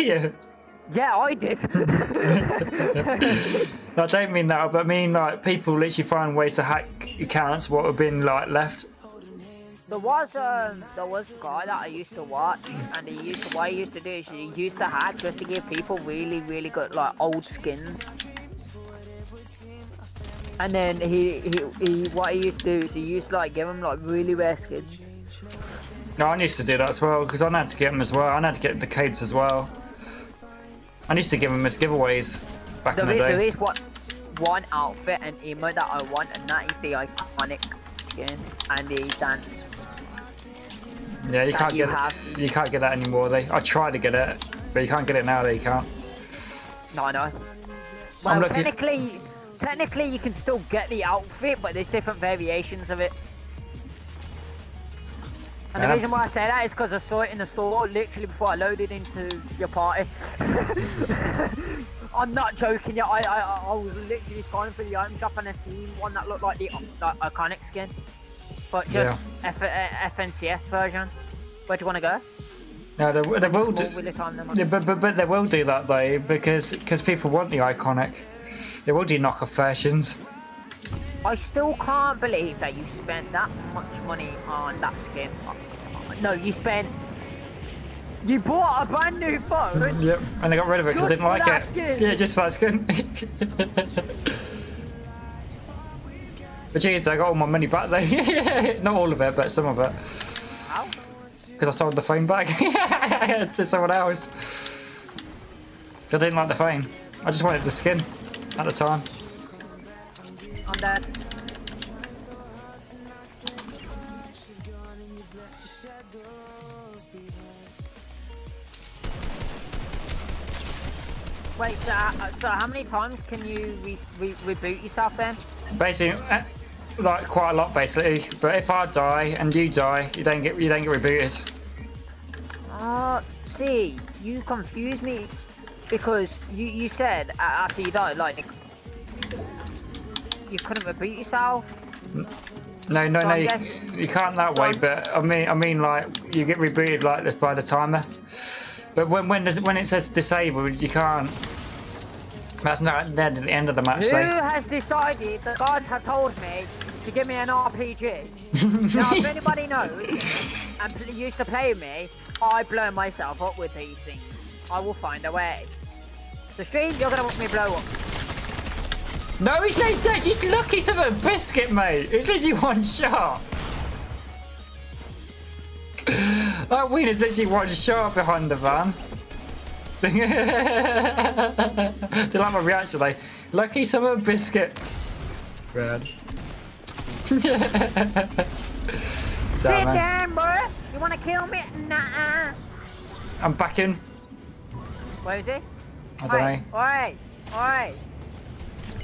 you? Yeah, I did. I don't mean that, but I mean like people literally find ways to hack accounts what have been like left. there was um, there was a guy that I used to watch, and he used to, what he used to do is he used to hack just to give people really, really good like old skins. And then he, he, he what he used to do is he used to like give them like really rare skins. No, I used to do that as well because I had to get them as well. I had to get the codes as well. I used to give them as giveaways back There in the is, day. is what one outfit and emote that I want, and that is the iconic skin and the dance. Yeah, you can't you get have. it. You can't get that anymore. They, I tried to get it, but you can't get it now. They can't. No, no. Well, technically, technically you can still get the outfit, but there's different variations of it. And the reason why I say that is because I saw it in the store literally before I loaded into your party. I'm not joking. Yeah, I, I I was literally scrolling for the item shop and I seen one that looked like the like, iconic skin, but just F- uh, FNCS version. Where do you want to go? No, they, they will do. Yeah, but, but but they will do that though because because people want the iconic. They will do knockoff versions. I still can't believe that you spent that much money on that skin. No, you spent. You bought a brand new phone. Yep, and they got rid of it because they didn't like it. skin. Yeah, just for that skin. but geez, I got all my money back though. Not all of it, but some of it. How? Because I sold the phone back to someone else. I didn't like the phone. I just wanted the skin at the time. I'm dead. Wait, so, uh, so how many times can you re- re- reboot yourself then? Basically, eh, like quite a lot, basically. But if I die and you die, you don't get you don't get rebooted. Uh, see, you confused me because you, you said uh, after you died, like, you couldn't have reboot yourself. No, no, So no, you, you can't that way. But I mean, I mean, like you get rebooted like this by the timer. But when when when it says disabled, you can't. That's not at the end of the match. Who So has decided that God has told me to give me an RPG? now, if anybody knows and used to play me, I blow myself up with these things. I will find a way. The stream, you're gonna watch me blow up. No, he's not dead. Lucky son of a biscuit, mate. It says you one shot. That win is literally one shot behind the van. Do you like my reaction? Like, lucky a biscuit. Red. Sit down, boy. You wanna kill me? Nah. I'm back in. Where is he? I don't Oi, know. oi, oi.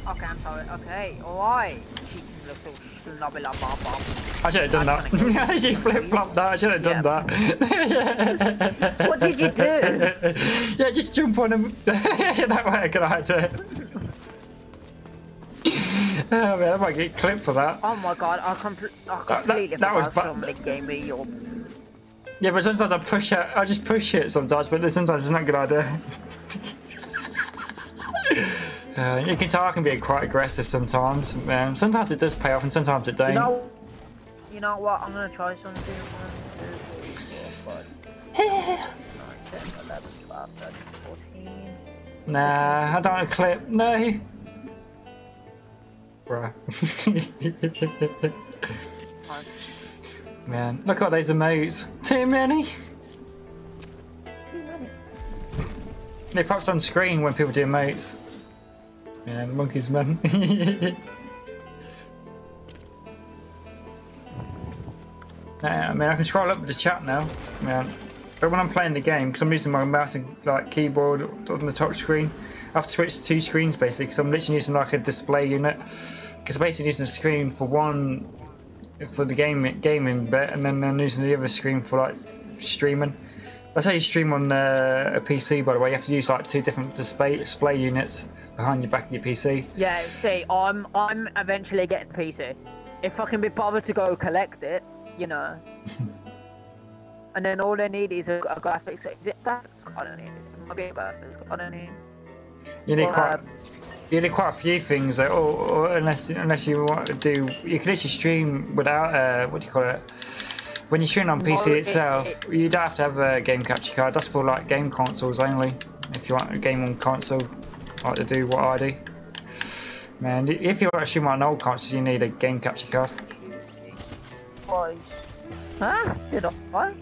Okay, I'm sorry. Okay, oi. Cheeky little snobby la bum bum. I should have done I'm that. you flip flopped that. I should have done that. What did you do? yeah, just jump on him. that way I could hide it. Oh man, I might get clipped for that. Oh my god, I, compl- I that- completely that was forgot ba- somebody me your Yeah, but sometimes I push it. I just push it sometimes, but sometimes it's not a good idea. Uh, you can tell I can be quite aggressive sometimes. Um, sometimes it does pay off, and sometimes it don't. You know, you know what? I'm gonna try something. One, two, three, four, five, nine, 10, 11, 12, 13, 14. Nah, I don't want to clip. No. Bruh. Man, look at those emotes. Too many. They pops on screen when people do emotes. Man, monkeys, man. I mean, I can scroll up with the chat now. Man. But when I'm playing the game, because I'm using my mouse and like keyboard on the top screen, I have to switch to two screens basically. Because I'm literally using like a display unit. Because I'm basically using the screen for one for the game gaming bit, and then I'm using the other screen for like streaming. That's how you stream on uh, a PC, by the way. You have to use like two different display display units behind your back of your PC. Yeah, see, I'm I'm eventually getting PC. If I can be bothered to go collect it, you know. and then all I need is a, a graphics. Is it that? I don't need it. might be a birthday. I don't know. You need Well, quite, um, you need quite a few things, though, or, or unless unless you want to do, you can actually stream without uh, what do you call it? When you stream on PC Well, it- itself, you don't have to have a game capture card. That's for like game consoles only. If you want a game on console, like to do what I do. Man, if you want to stream on old consoles, you need a game capture card. Boys. Huh? Did I?